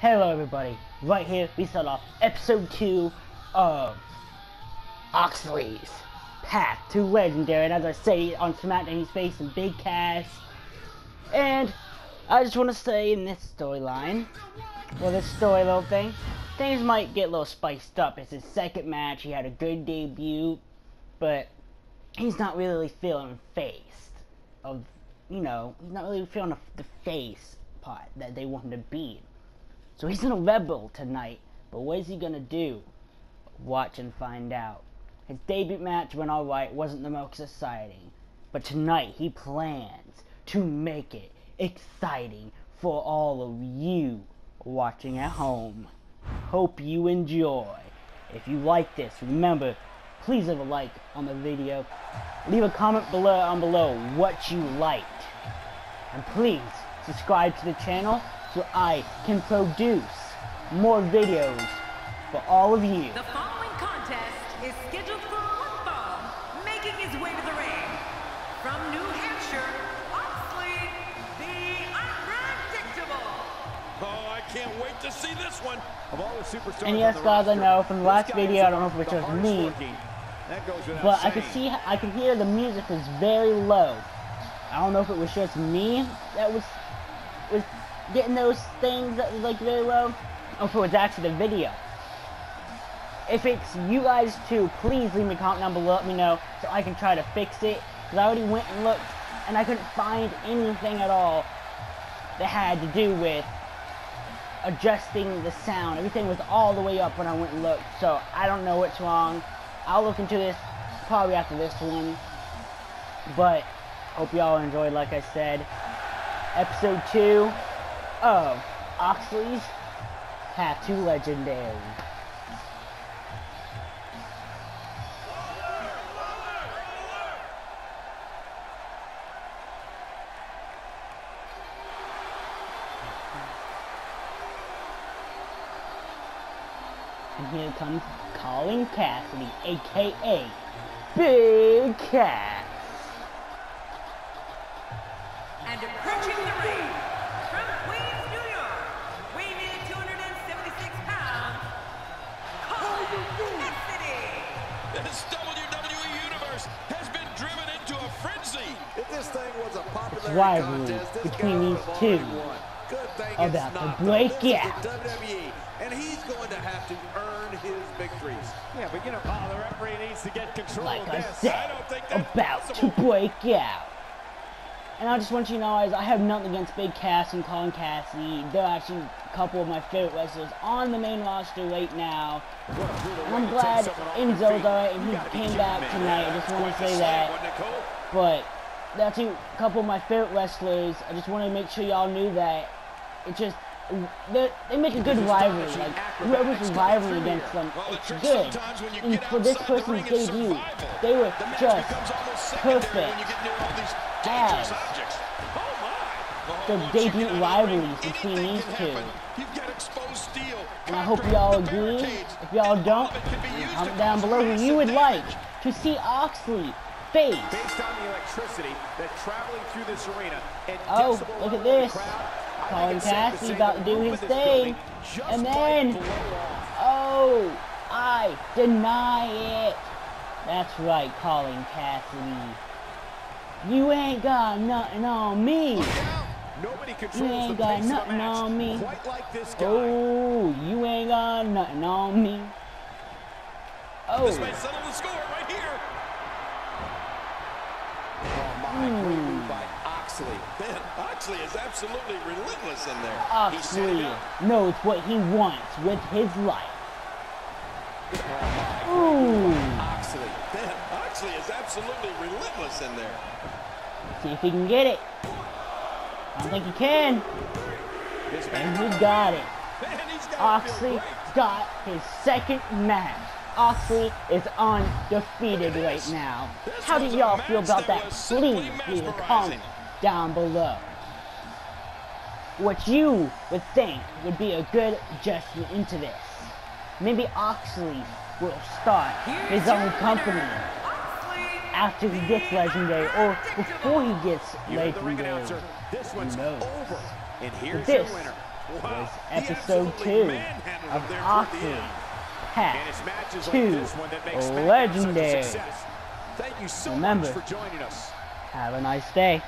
Hello everybody, right here we start off episode 2 of Oxley's Path to Legendary, and as I say on SmackDown he's facing Big Cass, and I just want to say in this storyline, well this story little thing, things might get a little spiced up, it's his second match, he had a good debut, but he's not really feeling faced of, you know, he's not really feeling the face part that they want him to be. So he's in a rebel tonight, but what is he gonna do? Watch and find out. His debut match went alright, wasn't the most exciting, but tonight he plans to make it exciting for all of you watching at home. Hope you enjoy. If you like this, remember, please leave a like on the video. Leave a comment below on below what you liked. And please subscribe to the channel so I can produce more videos for all of you. The following contest is scheduled for one fall, making his way to the ring. From New Hampshire, Oxley, the unpredictable. Oh, I can't wait to see this one. Of all the superstars And yes, the guys, I know from the last video, I don't know if it was hardest me, working. That goes without but I could see, I could hear the music was very low. I don't know if it was just me that was was getting those things that like very low, or if it actually the video. If it's you guys too, please leave me a comment down below. Let me know so I can try to fix it. Cause I already went and looked, and I couldn't find anything at all that had to do with adjusting the sound. Everything was all the way up when I went and looked. So I don't know what's wrong. I'll look into this probably after this one. But hope y'all enjoyed, like I said, episode two of Oxley's Path to Legendary. And here comes Colin Cassidy, aka Big Cass. And approaching the ring, WWE has been driven into a frenzy. If this thing was a popular rivalry contest, this between these two. Good thing about it's to not, break though. This out. the WWE, and he's going to have to earn his victories. Yeah, but you know, oh, the referee needs to get control like of I this. said, I don't think that's about possible. to break out. And I just want you to know, guys, I have nothing against Big Cass and Colin Cassidy. They're actually a couple of my favorite wrestlers on the main roster right now. And I'm glad Enzo's alright and he came back tonight. I just want to say that. Wasn't it, Cole? But that's a couple of my favorite wrestlers. I just want to make sure y'all knew that. It just they make a good rivalry. Like whoever's rivaling against them, it's good. sometimes when you And for this outside the ring person's debut, they were just becomes almost secondary perfect. When you get near all these As dangerous objects. Oh my! the debut get out of the rivalries between anything these can two. You've got exposed steel, And I hope y'all agree. If y'all don't, of it can be used to comment down below who you would like to see Oxley face. Based on the electricity that's traveling through this arena Oh, look at level of the this. crowd, Colin it's safe to Cassidy about to do his thing. And then- Oh, I deny it. That's right, Colin Cassidy. You ain't got nothing on me. Nobody You ain't got pace of a nothing on me. like. Oh, you ain't got nothing on me. Oh. This Oh, settle the score right here. Oh, my, hmm. move by Oxley. Man, Oxley is absolutely relentless in there. Oxley knows what he wants with his life. Oh, Ooh. Oxley. Is absolutely relentless in there. See if he can get it. I don't think he can. And he got it. Man, he's got to feel Oxley got his second match. Oxley is undefeated right now. How do y'all feel about that? Please leave a comment down below. What you would think would be a good adjustment into this. Maybe Oxley will start his own company after he gets legendary or before he gets you the ring legendary. This one's knows? over. And here's This your winner. Wow, was episode two of him there toward the Oxley end. And Path it's matches like Two this one that make SmackDown Legendary. Thank you so Remember. much for joining us. Have a nice day.